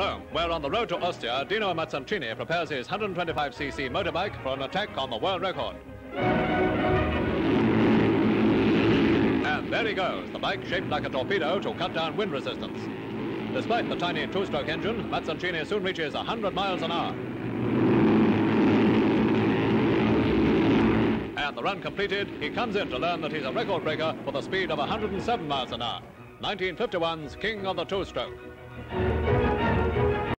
Rome, where on the road to Ostia, Dino Mazzoncini prepares his 125cc motorbike for an attack on the world record. And there he goes, the bike shaped like a torpedo to cut down wind resistance. Despite the tiny two-stroke engine, Mazzoncini soon reaches 100 miles an hour. And the run completed, he comes in to learn that he's a record breaker for the speed of 107 miles an hour. 1951's King of the Two-Stroke.